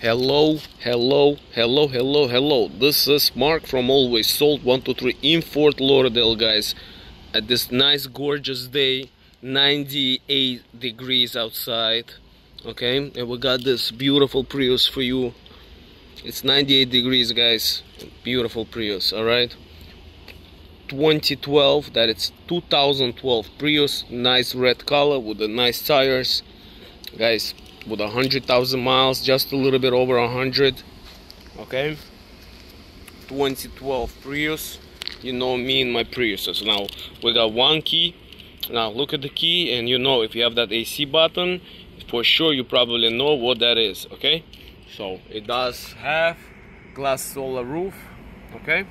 Hello, hello, hello, hello, hello. This is Mark from Always Sold 123 in Fort Lauderdale, guys. At this nice, gorgeous day, 98 degrees outside. Okay, and we got this beautiful Prius for you. It's 98 degrees, guys. Beautiful Prius, alright. 2012, that it's 2012 Prius, nice red color with the nice tires. Guys, with a hundred thousand miles just a little bit over a hundred okay? 2012 Prius you know me and my Priuses. Now we got one key. Now look at the key and you know if you have that AC button for sure you probably know what that is okay? So it does have glass solar roof okay?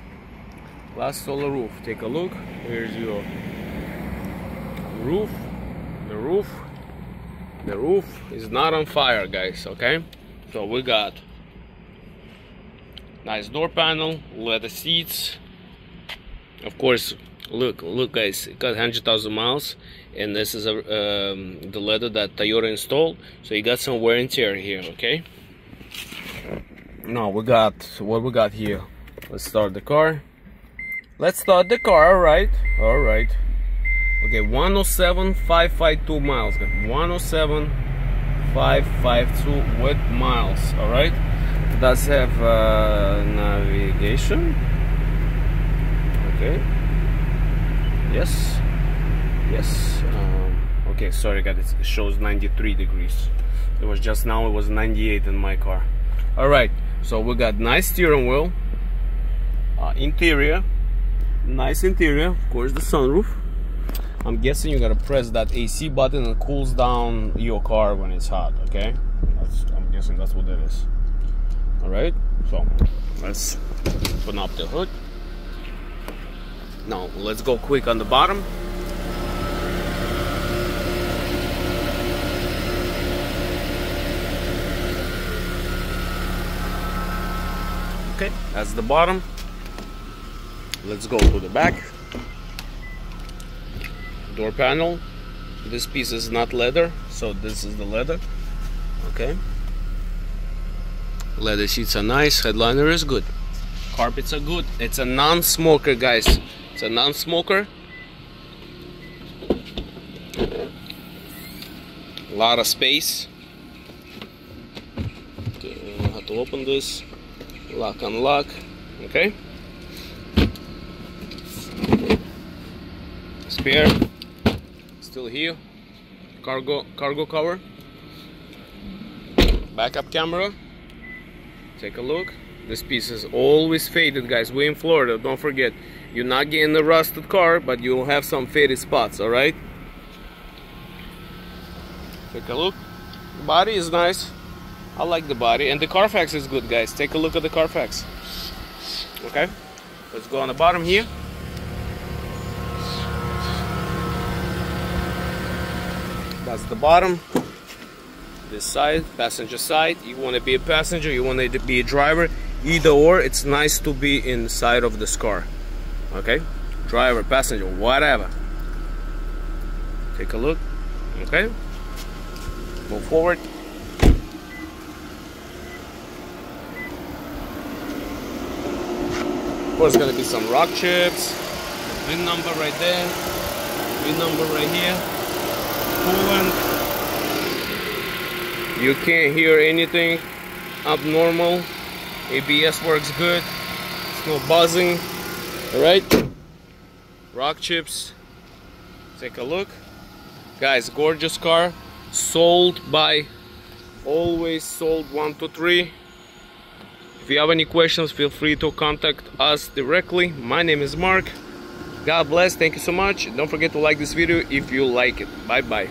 Glass solar roof. Take a look. Here's your roof. The roof the roof is not on fire guys okay? So we got nice door panel leather seats. Of course look look guys it got 100,000 miles and this is a, um, the leather that Toyota installed. So you got some wear and tear here okay? Now we got what we got here. Let's start the car. Let's start the car all right all right Okay, 107,552 miles. 107,552 with miles. All right. Does have uh, navigation? Okay. Yes. Yes. Um, okay. Sorry, guys. It shows 93 degrees. It was just now. It was 98 in my car. All right. So we got nice steering wheel. Uh, interior. Nice interior. Of course, the sunroof I'm guessing you gotta press that AC button and cools down your car when it's hot, okay? That's, I'm guessing that's what that is. Alright, so let's open up the hood. Now let's go quick on the bottom. Okay, that's the bottom. Let's go to the back door panel. This piece is not leather so this is the leather. Okay. Leather seats are nice headliner is good. Carpets are good. It's a non-smoker guys. It's a non-smoker. A lot of space. Okay I have to open this. Lock unlock. Okay. Spare still here. Cargo cargo cover. Backup camera. Take a look. This piece is always faded guys. We're in Florida. Don't forget you're not getting a rusted car but you'll have some faded spots all right? Take a look. The body is nice. I like the body. And the Carfax is good guys. Take a look at the Carfax. Okay? Let's go on the bottom here that's the bottom. This side passenger side. You want to be a passenger you want to be a driver. Either or it's nice to be inside of this car okay? Driver passenger whatever. Take a look okay? Move forward. Of course gonna be some rock chips. VIN number right there. VIN number right here coolant. You can't hear anything abnormal. ABS works good. It's no buzzing. Alright. Rock chips. Take a look. Guys, gorgeous car. Sold by Always Sold 123. If you have any questions, feel free to contact us directly. My name is Mark. God bless. Thank you so much. Don't forget to like this video if you like it. Bye bye.